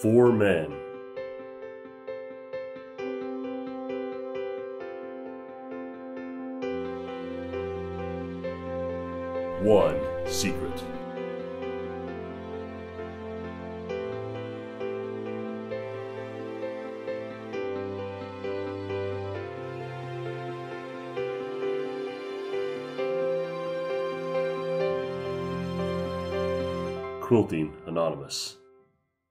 Four men. One secret. Quilting Anonymous.